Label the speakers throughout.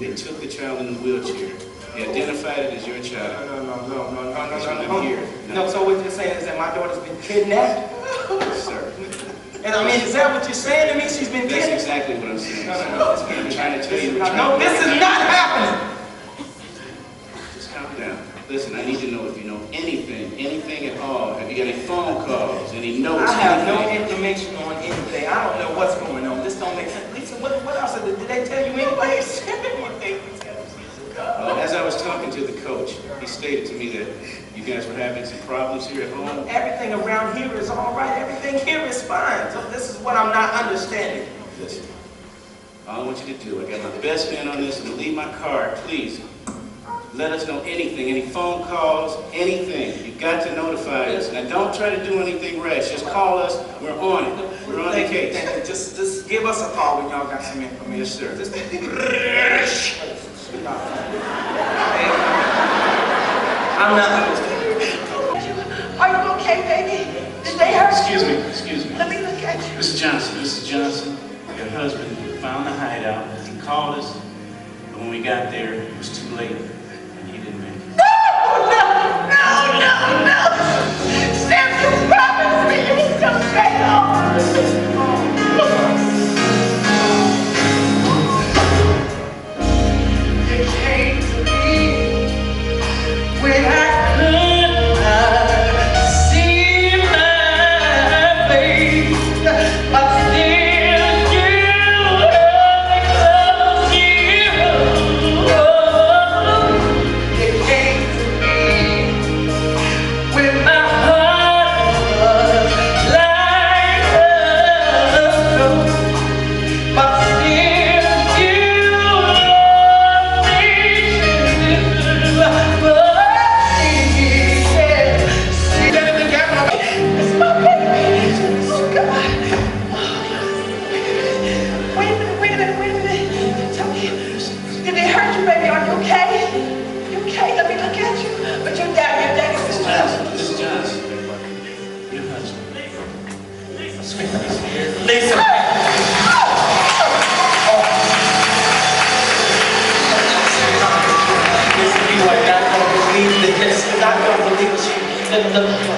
Speaker 1: they took the child in the wheelchair. They identified it as your child.
Speaker 2: No, no, no, no, no, no, no, no,
Speaker 1: here.
Speaker 2: no. No, so what you're saying is that my daughter's been kidnapped?
Speaker 1: Sir,
Speaker 2: And I mean, is that what you're saying to me? She's been kidnapped?
Speaker 1: that's exactly what I'm saying.
Speaker 2: No, no, no.
Speaker 1: I'm trying to tell you.
Speaker 2: No, no, this is not happening.
Speaker 1: Just calm down. Listen, I need to know if you know anything, anything at all. Have you got any phone calls, any notes,
Speaker 2: I have no
Speaker 1: anything?
Speaker 2: information on anything. I don't know what's going on. This don't make sense. Lisa, what, else? Did did they tell you anything?
Speaker 1: Well, as I was talking to the coach, he stated to me that you guys were having some problems here at home.
Speaker 2: Everything around here is all right. Everything here is fine. So this is what I'm not understanding.
Speaker 1: Listen, all I want you to do, I got my best man on this, gonna leave my card, please. Let us know anything, any phone calls, anything. You've got to notify us. Now, don't try to do anything rash. Just call us. We're on it. We're on the case.
Speaker 2: thank you. Just, just give us a call when y'all got some information.
Speaker 1: Yes, sir.
Speaker 2: Just, I'm not.
Speaker 3: Are you okay, baby? Did they hurt
Speaker 1: Excuse me, excuse me.
Speaker 3: Let me look at you.
Speaker 1: Mrs. Johnson, Mrs. Johnson, your husband found the hideout. He called us, but when we got there, it was too late,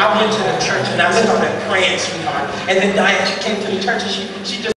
Speaker 2: I went to the church and I started praying, sweetheart. And then Diane, she came to the church and she, she just